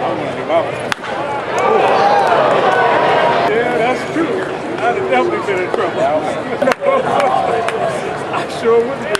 Yeah, that's true. I'd have definitely been in trouble. I sure would